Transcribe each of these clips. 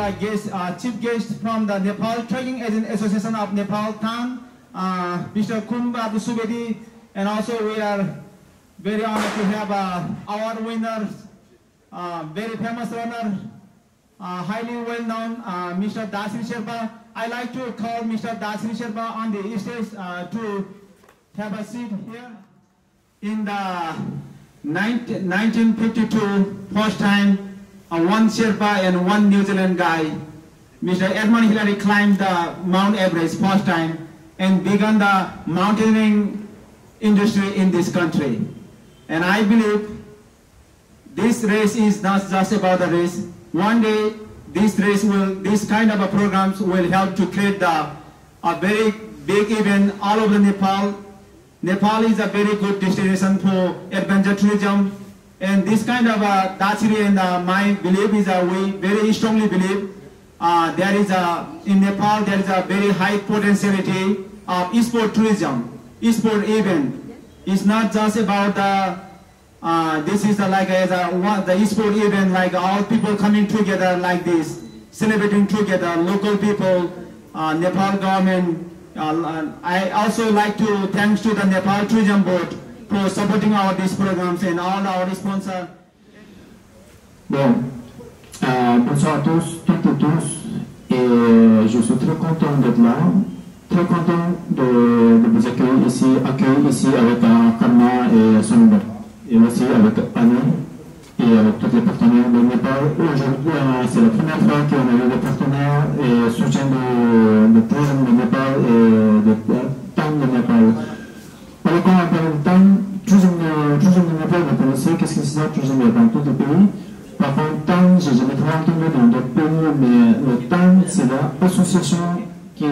like guest, uh, chief guest from the Nepal Trekking Agent Association of Nepal TAAN, uh, Mr. Kumbad Subedi, and also we are very honored to have uh, award winner, uh, very famous runner, uh, highly well-known, uh, Mr. Dachiri Sherpa. I like to call Mr. Dachiri Sherpa on the stage uh, to have a seat here. In the 19, 1952, first time, uh, one Sherpa and one New Zealand guy, Mr. Edmund Hillary climbed the Mount Everest first time and began the mountaineering industry in this country. And I believe this race is not just about the race. One day, this race will, this kind of a programs will help to create the, a very big event all over Nepal. Nepal is a very good destination for adventure tourism. And this kind of a, Dachiri and uh, my belief is that we very strongly believe uh, there is a, in Nepal, there is a very high potentiality of e-sport tourism, e-sport event. It's not just about the uh, this is the, like as a, one, the e-sport event, like all people coming together like this, celebrating together, local people, uh, Nepal government. Uh, I also like to thanks to the Nepal Tourism Board for supporting our these programs and all our sponsors. Bon, euh, bonsoir à tous, toutes et tous, et je suis très content d'être là, très content de, de vous accueillir ici, accueillir ici avec euh, Karma et Sonba et aussi avec Annie et avec tous les partenaires de Népal. Aujourd'hui, euh, c'est la première fois qu'on a eu des partenaires et soutien de, de tourisme de Népal et de, temps de Népal. Alors quand on parle temps, qu'est-ce que c'est dans tous les pays Par contre, temps, j'ai jamais dans d'autres pays, mais le temps, c'est l'association qui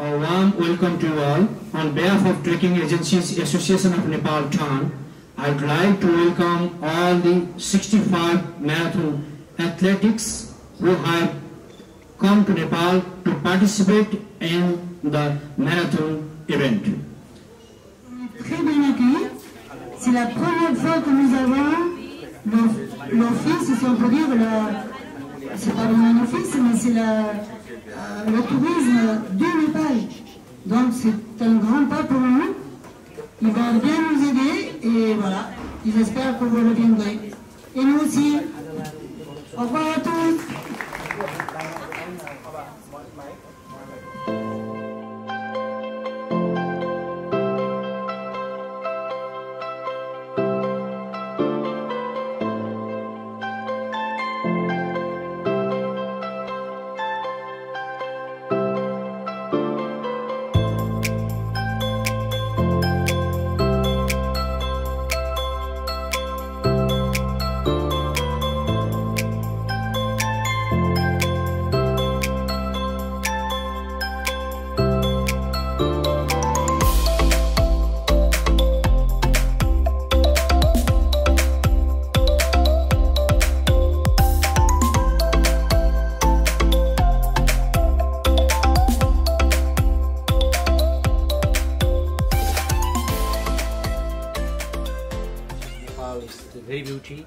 A warm welcome to you all. On behalf of Trekking Agencies Association of Nepal TAAN, I'd like to welcome all the 65 marathon athletics who have come to Nepal to participate in the marathon event. C'est la première fois que nous avons fils, si on peut dire, c'est pas vraiment nos fils, mais c'est euh, le tourisme du Népal. Donc c'est un grand pas pour nous. Ils vont bien nous aider et voilà. J'espère que vous reviendrez. Et nous aussi. Au revoir à tous. Very beauty,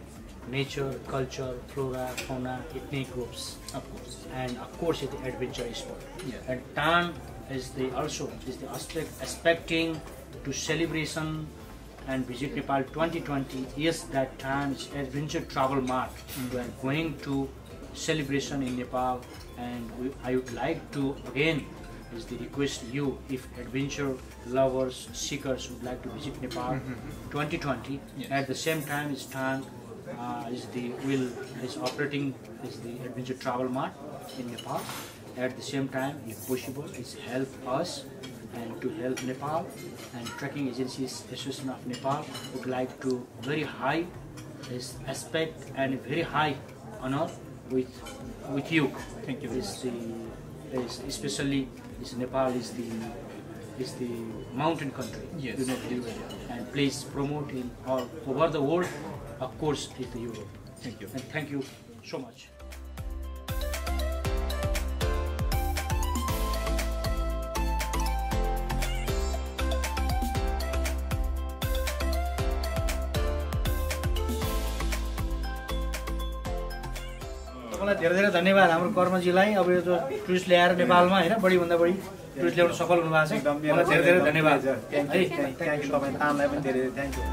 nature, culture, flora, fauna, ethnic groups. Of course. And of course it's the adventure sport. Yeah. And TAAN is the also is the aspect aspecting to celebration and visit Nepal 2020. Yes, that TAAN is adventure travel mart. Mm-hmm. We are going to celebration in Nepal and we, I would like to again is the request you if adventure lovers seekers would like to visit Nepal 2020 Yes. at the same time is Tang uh, is the will is operating is the adventure travel mart in Nepal at the same time if possible is help us and to help Nepal and trekking agencies association of Nepal would like to very high is aspect and very high honor with with you Thank you. is the is especially is Nepal is the is the mountain country Yes. you know, and please promote in all over the world of course is the Europe Thank you. and thank you so much तपाईँलाई धेरै धेरै धन्यवाद। हाम्रो कर्मजीलाई अब यो tourist ल्याएर नेपालमा होइन बढीभन्दा बढी टुरिस्ट ल्याउन सफल हुनुभएको छ। मलाई धेरै धेरै धन्यवाद। है थ्याङ्क यू तपाईँ तामलाई पनि धेरै धेरै थ्याङ्क यू